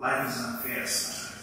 Life is unfair sometimes.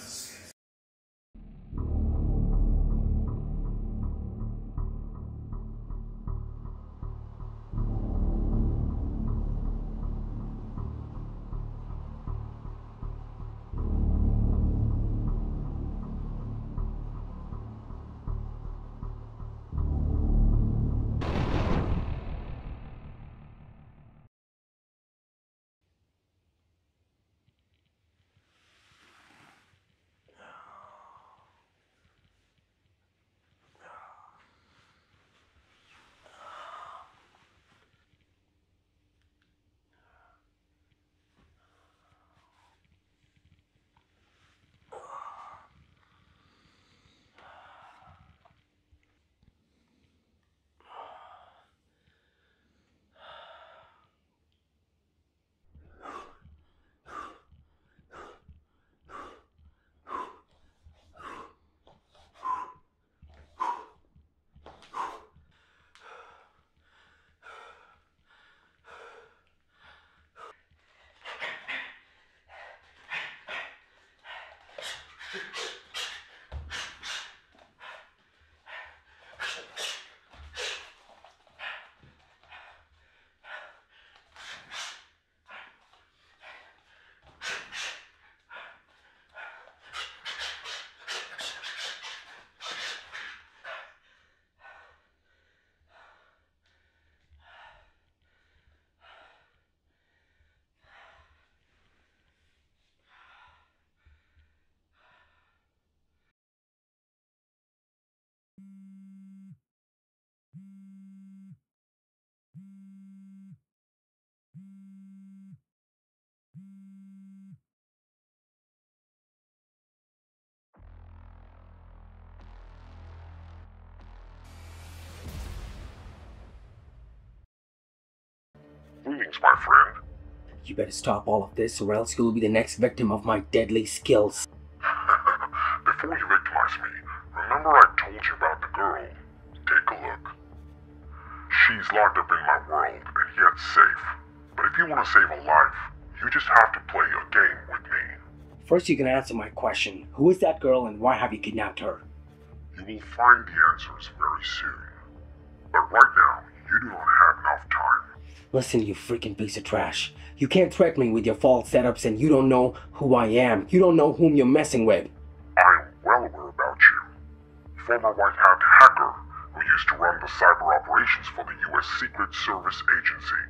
My friend. You better stop all of this, or else you'll be the next victim of my deadly skills. Before you victimize me, remember I told you about the girl? Take a look. She's locked up in my world and yet safe. But if you want to save a life, you just have to play a game with me. First, you can answer my question Who is that girl and why have you kidnapped her? You will find the answers very soon. But right now, you do not have enough time. Listen, you freaking piece of trash. You can't threaten me with your false setups and you don't know who I am. You don't know whom you're messing with. I am well aware about you. Former white hat hacker who used to run the cyber operations for the U.S. Secret Service Agency.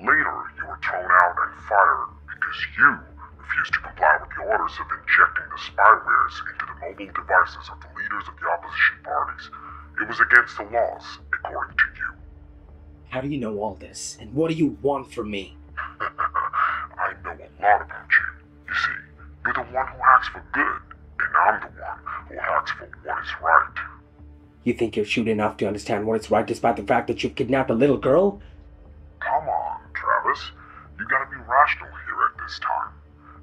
Later, you were thrown out and fired because you refused to comply with the orders of injecting the spywares into the mobile devices of the leaders of the opposition parties. It was against the laws, according to. How do you know all this? And what do you want from me? I know a lot about you. You see, you're the one who acts for good, and I'm the one who acts for what is right. You think you're shrewd enough to understand what is right despite the fact that you've kidnapped a little girl? Come on, Travis. You gotta be rational here at this time.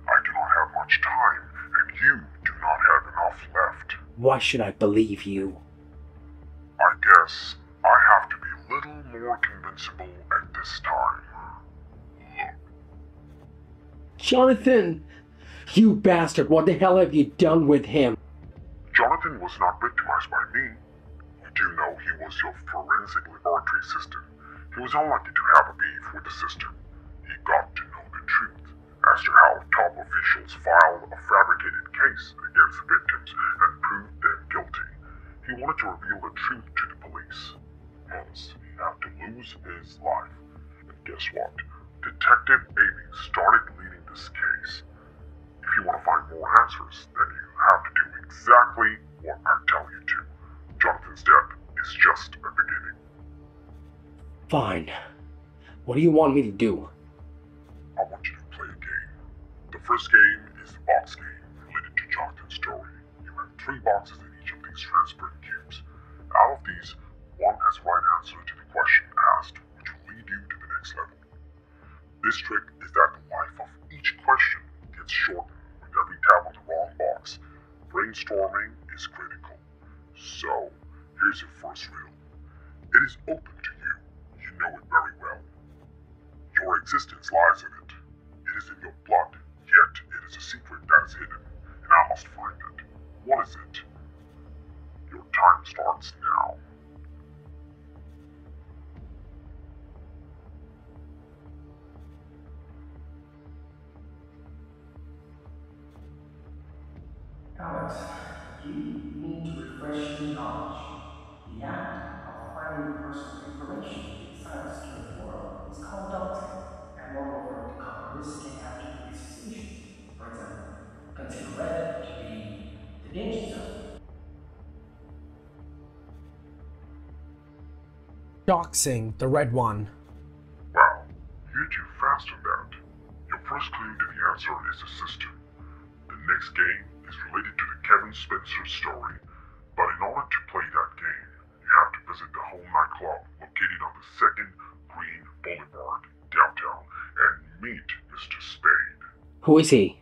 I do not have much time, and you do not have enough left. Why should I believe you? Jonathan! You bastard, what the hell have you done with him? Jonathan was not victimized by me. You do know he was your forensic laboratory assistant. He was unlikely to have a beef with the system. He got to know the truth as to how top officials filed a fabricated case against victims and proved them guilty. He wanted to reveal the truth to the police. Hence, he had to lose his life. And guess what? Detective Amy started this case. If you want to find more answers, then you have to do exactly what I tell you to. Jonathan's death is just a beginning. Fine. What do you want me to do? Brainstorming is critical. So, here's your first riddle. It is open to you. You know it very well. Your existence lies in it. It is in your blood, Yet it is a secret that is hidden, and I must find it. What is it? Your time starts now. Doxing, the red one. Wow, you're too fast on that. Your first clue to the answer is a system. The next game is related to the Kevin Spencer story, but in order to play that game, you have to visit the Home nightclub located on the second Green Boulevard downtown and meet Mr. Spade. Who is he?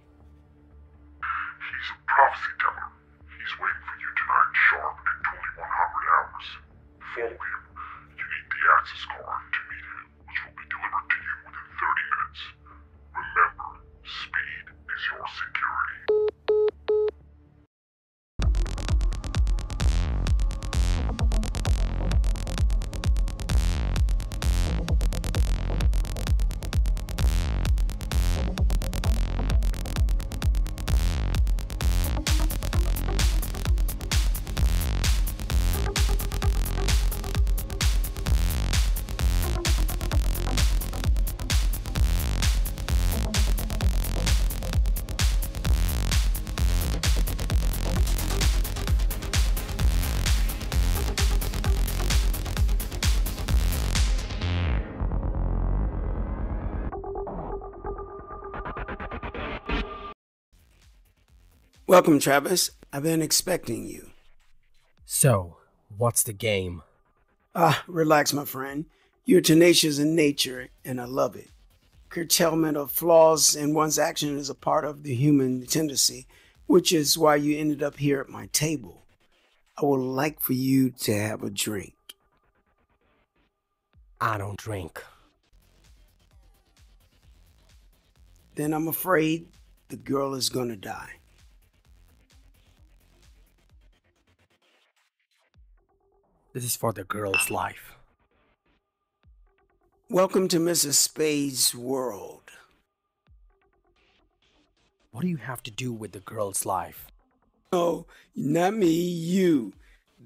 Welcome, Travis. I've been expecting you. So, what's the game? Ah, relax, my friend. You're tenacious in nature, and I love it. Curtailment of flaws in one's action is a part of the human tendency, which is why you ended up here at my table. I would like for you to have a drink. I don't drink. Then I'm afraid the girl is gonna die. This is for the girl's life. Welcome to Mrs. Spade's world. What do you have to do with the girl's life? Oh, not me, you.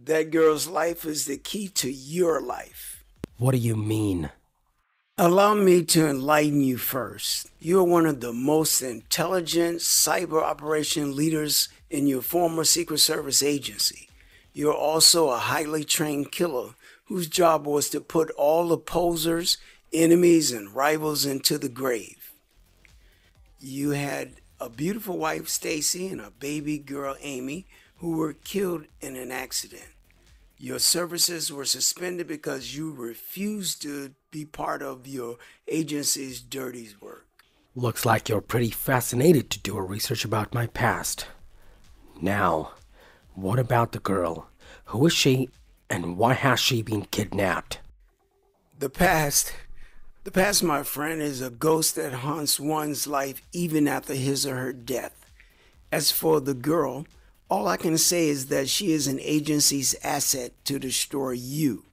That girl's life is the key to your life. What do you mean? Allow me to enlighten you first. You are one of the most intelligent cyber operation leaders in your former Secret Service agency. You're also a highly trained killer whose job was to put all opposers, enemies, and rivals into the grave. You had a beautiful wife, Stacy, and a baby girl, Amy, who were killed in an accident. Your services were suspended because you refused to be part of your agency's dirty work. Looks like you're pretty fascinated to do a research about my past. Now, what about the girl? Who is she, and why has she been kidnapped? The past, the past, my friend, is a ghost that haunts one's life even after his or her death. As for the girl, all I can say is that she is an agency's asset to destroy you.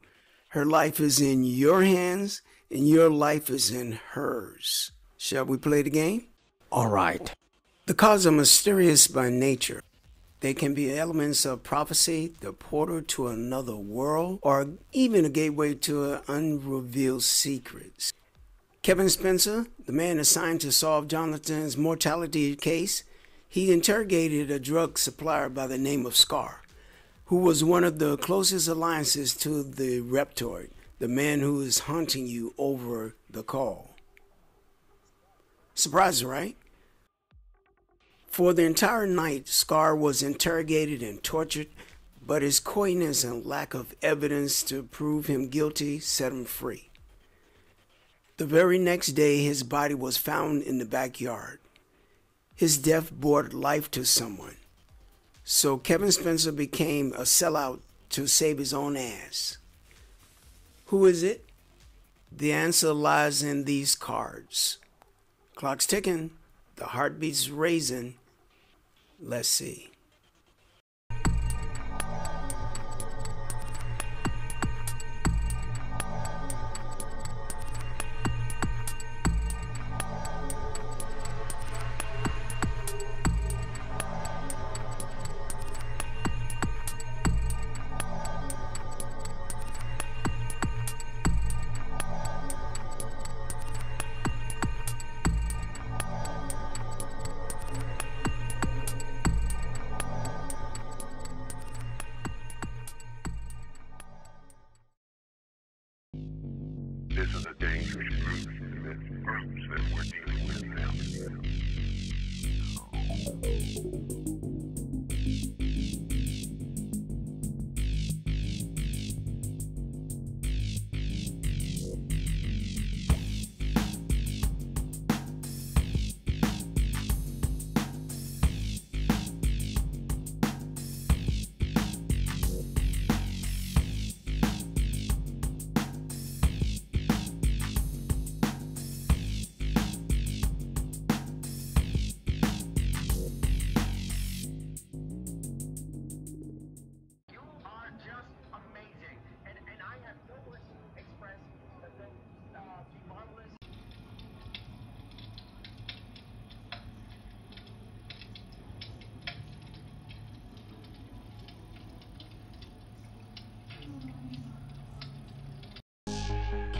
Her life is in your hands, and your life is in hers. Shall we play the game? All right. The cause are mysterious by nature. They can be elements of prophecy, the portal to another world, or even a gateway to unrevealed secrets. Kevin Spencer, the man assigned to solve Jonathan's mortality case, he interrogated a drug supplier by the name of Scar, who was one of the closest alliances to the Reptoid, the man who is haunting you over the call. Surprised, right? For the entire night, Scar was interrogated and tortured, but his coyness and lack of evidence to prove him guilty set him free. The very next day, his body was found in the backyard. His death brought life to someone. So Kevin Spencer became a sellout to save his own ass. Who is it? The answer lies in these cards. Clock's ticking. The heartbeat's raising. Let's see.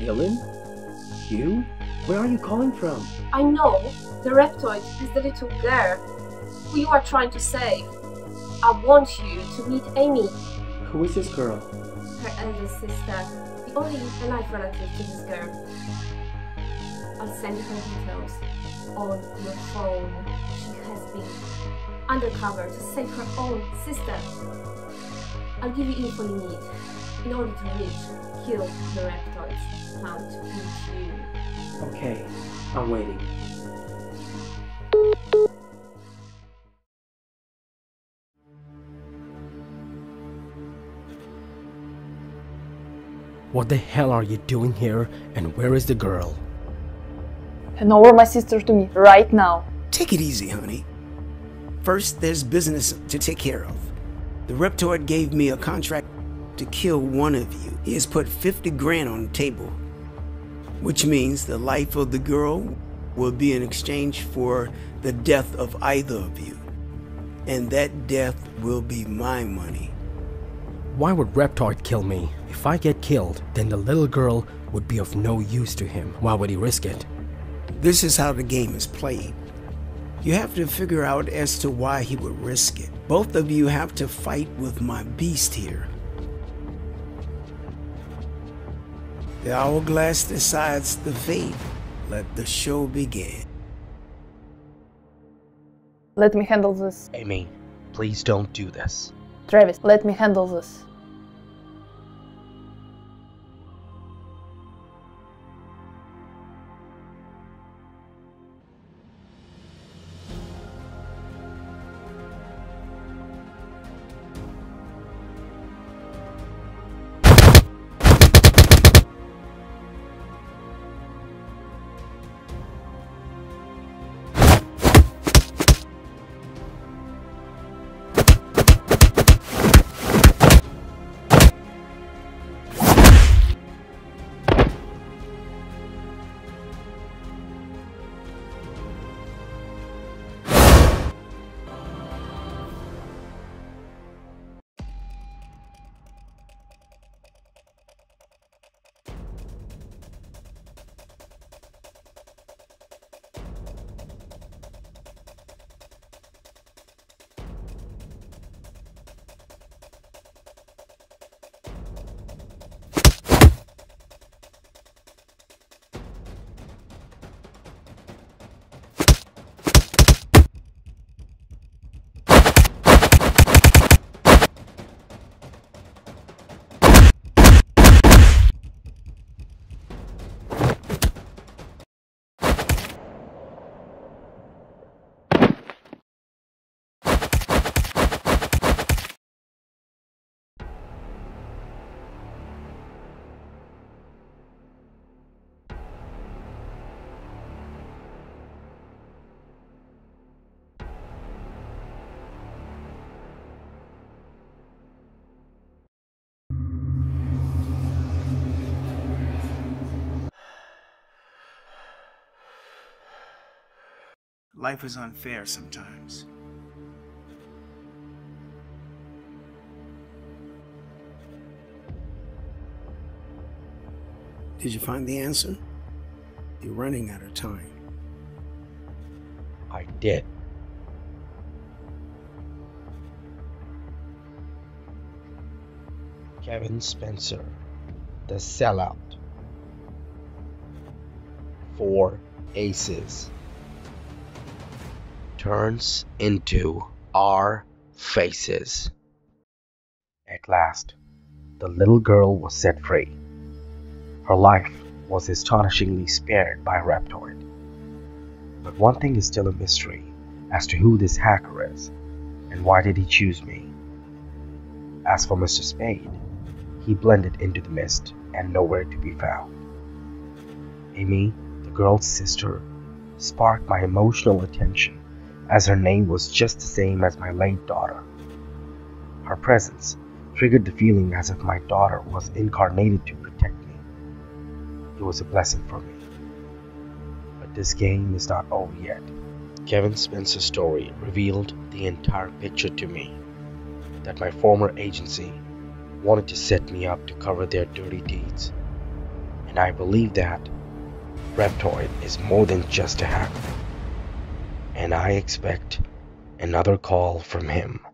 Kaylin? You? Where are you calling from? I know the reptoid is the little girl who you are trying to save. I want you to meet Amy, Who is this girl? her eldest sister, the only alive relative to this girl. I'll send you her details on your phone. She has been undercover to save her own sister. I'll give you info you need in order to reach, kill the reptoids, plan to eat you. Okay, I'm waiting. What the hell are you doing here and where is the girl? Hand over my sister to me right now. Take it easy, honey. First, there's business to take care of. The Reptoid gave me a contract to kill one of you. He has put 50 grand on the table, which means the life of the girl will be in exchange for the death of either of you. And that death will be my money. Why would Reptoid kill me? If I get killed, then the little girl would be of no use to him. Why would he risk it? This is how the game is played. You have to figure out as to why he would risk it. Both of you have to fight with my beast here. The hourglass decides the fate. Let the show begin. Let me handle this. Amy, please don't do this. Travis, let me handle this. Life is unfair sometimes. Did you find the answer? You're running out of time. I did. Kevin Spencer, the sellout. Four aces. Turns into our faces. At last, the little girl was set free. Her life was astonishingly spared by Reptoid. But one thing is still a mystery as to who this hacker is and why did he choose me. As for Mr. Spade, he blended into the mist and nowhere to be found. Amy, the girl's sister, sparked my emotional attention as her name was just the same as my late daughter. Her presence triggered the feeling as if my daughter was incarnated to protect me. It was a blessing for me. But this game is not over yet. Kevin Spencer's story revealed the entire picture to me that my former agency wanted to set me up to cover their dirty deeds. And I believe that Reptoid is more than just a hacker. And I expect another call from him.